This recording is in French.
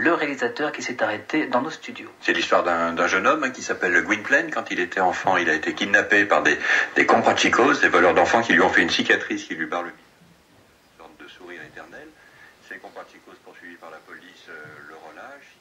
Le réalisateur qui s'est arrêté dans nos studios. C'est l'histoire d'un jeune homme qui s'appelle Gwynplaine. Quand il était enfant, il a été kidnappé par des, des comprachicos, des voleurs d'enfants qui lui ont fait une cicatrice qui lui barre le une sorte de sourire éternel. Ces comprachicos poursuivis par la police euh, le relâchent.